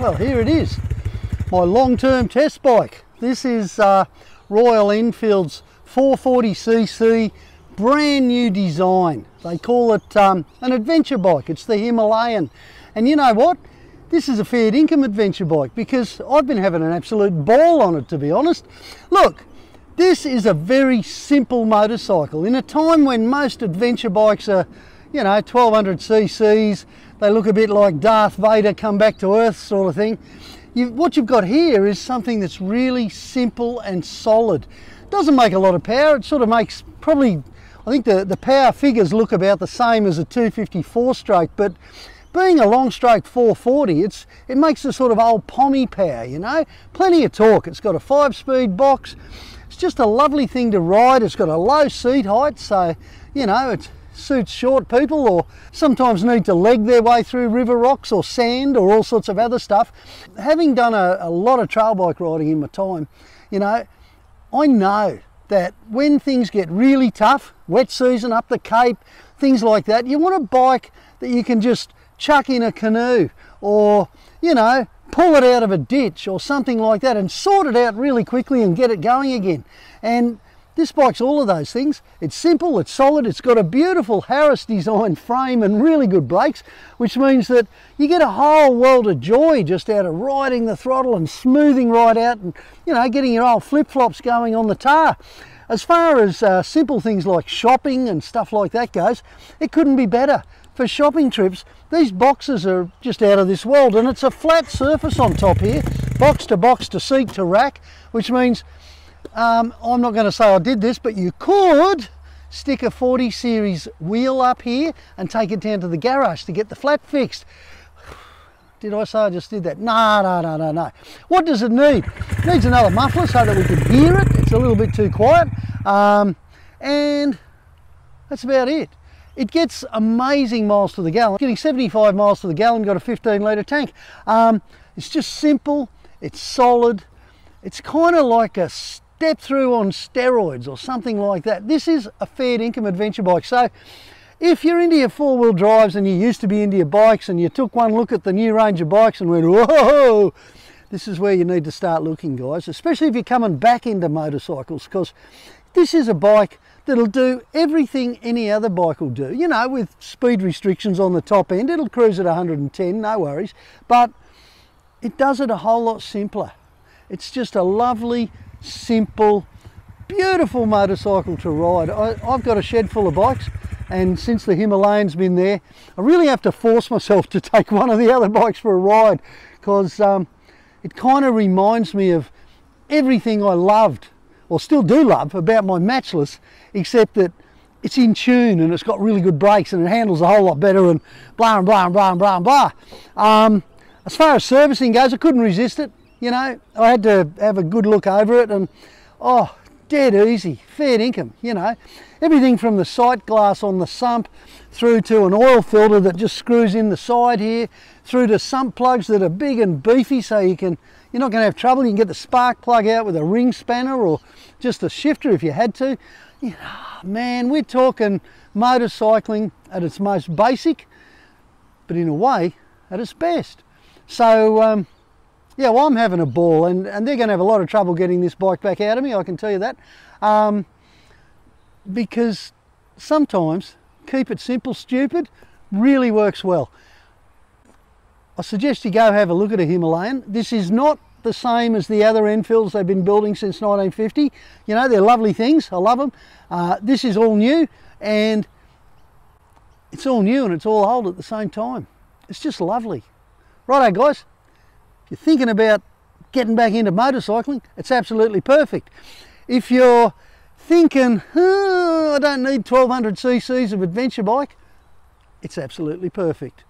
Well, here it is, my long-term test bike. This is uh, Royal Enfield's 440cc brand new design. They call it um, an adventure bike. It's the Himalayan. And you know what? This is a fair income adventure bike because I've been having an absolute ball on it to be honest. Look, this is a very simple motorcycle. In a time when most adventure bikes are, you know, 1200 cc's, they look a bit like Darth Vader come back to earth sort of thing. You, what you've got here is something that's really simple and solid. Doesn't make a lot of power, it sort of makes probably I think the, the power figures look about the same as a 254 stroke, but being a long stroke 440, it's it makes a sort of old pommy power, you know. Plenty of torque. It's got a five-speed box. It's just a lovely thing to ride. It's got a low seat height, so you know it suits short people or sometimes need to leg their way through river rocks or sand or all sorts of other stuff. Having done a, a lot of trail bike riding in my time, you know, I know that when things get really tough, wet season up the Cape, things like that, you want a bike that you can just chuck in a canoe or, you know, pull it out of a ditch or something like that and sort it out really quickly and get it going again. And this bike's all of those things. It's simple, it's solid, it's got a beautiful Harris design frame and really good brakes, which means that you get a whole world of joy just out of riding the throttle and smoothing right out and, you know, getting your old flip-flops going on the tar. As far as uh, simple things like shopping and stuff like that goes, it couldn't be better. For shopping trips, these boxes are just out of this world and it's a flat surface on top here, box to box to seat to rack, which means um, I'm not going to say I did this, but you could stick a 40 series wheel up here and take it down to the garage to get the flat fixed. Did I say I just did that? No, no, no, no, no. What does it need? It needs another muffler so that we can hear it. It's a little bit too quiet. Um, and that's about it. It gets amazing miles to the gallon. Getting 75 miles to the gallon, got a 15 litre tank. Um, it's just simple, it's solid. It's kind of like a step through on steroids or something like that. This is a fair income adventure bike. So if you're into your four-wheel drives and you used to be into your bikes and you took one look at the new range of bikes and went, whoa, this is where you need to start looking, guys, especially if you're coming back into motorcycles, because this is a bike that'll do everything any other bike will do. You know, with speed restrictions on the top end, it'll cruise at 110, no worries, but it does it a whole lot simpler. It's just a lovely, simple, beautiful motorcycle to ride. I, have got a shed full of bikes and since the Himalayan's been there, I really have to force myself to take one of the other bikes for a ride because um, it kind of reminds me of everything I loved or still do love about my Matchless except that it's in tune and it's got really good brakes and it handles a whole lot better and blah and blah and blah and blah and blah. Um, as far as servicing goes, I couldn't resist it you know, I had to have a good look over it and, oh, dead easy, fair income, you know. Everything from the sight glass on the sump through to an oil filter that just screws in the side here, through to sump plugs that are big and beefy so you can, you're not going to have trouble. You can get the spark plug out with a ring spanner or just a shifter if you had to. You know, man, we're talking motorcycling at its most basic, but in a way, at its best. So, um, yeah, well, I'm having a ball, and, and they're going to have a lot of trouble getting this bike back out of me, I can tell you that. Um, because sometimes keep it simple, stupid, really works well. I suggest you go have a look at a Himalayan. This is not the same as the other Enfields they've been building since 1950. You know, they're lovely things. I love them. Uh, this is all new and it's all new and it's all old at the same time. It's just lovely. Righto, guys you're thinking about getting back into motorcycling, it's absolutely perfect. If you're thinking, oh, I don't need 1200 cc's of adventure bike, it's absolutely perfect.